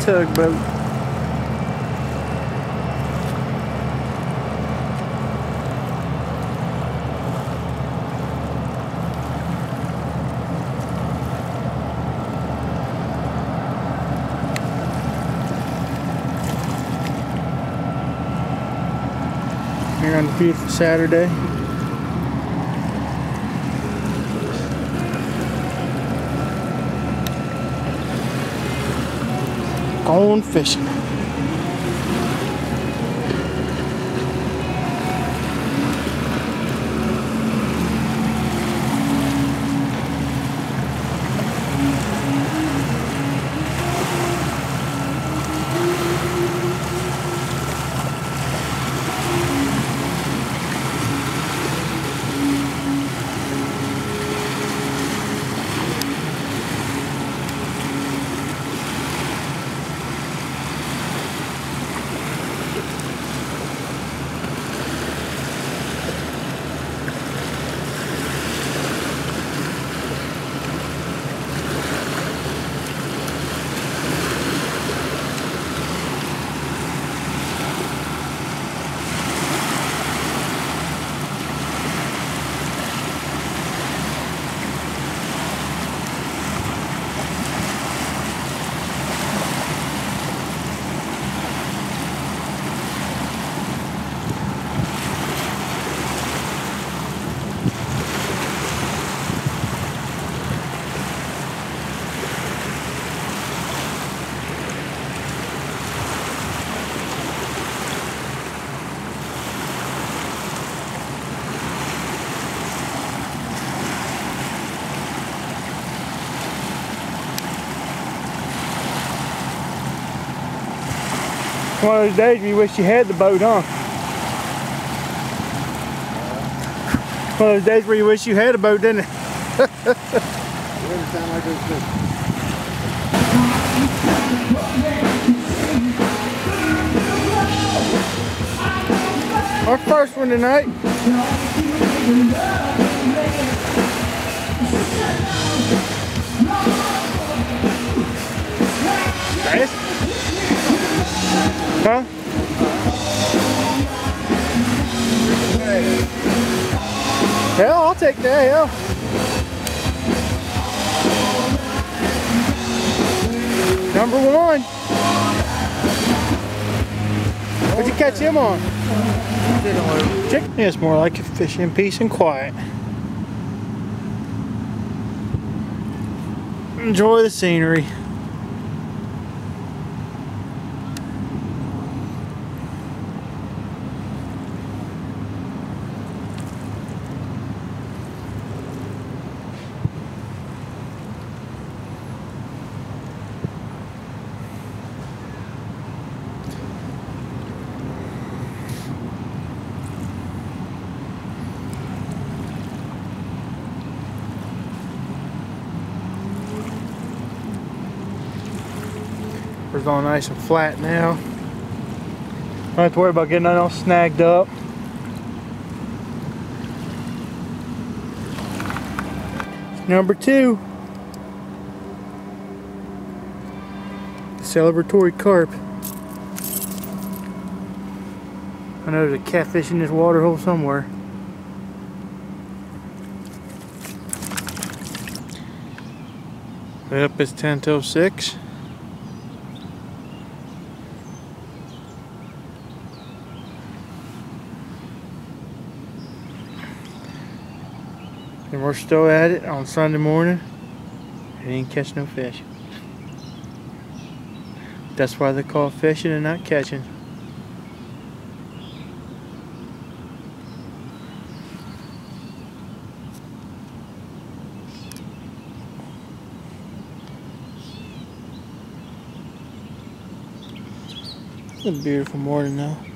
tugboat. Here on a beautiful Saturday. Going fishing. One of those days where you wish you had the boat, huh? One of those days where you wish you had a boat, didn't it? Our first one tonight. Bass? Huh? Hell, I'll take that, hell. Number one. What'd you catch him on? Chicken. It's more like a fish in peace and quiet. Enjoy the scenery. It's all nice and flat now. Don't have to worry about getting that all snagged up. Number two. Celebratory carp. I know there's a catfish in this water hole somewhere. Yep, it's 10 till 6. And we're still at it on Sunday morning. And ain't catch no fish. That's why they call fishing and not catching. It's a beautiful morning now.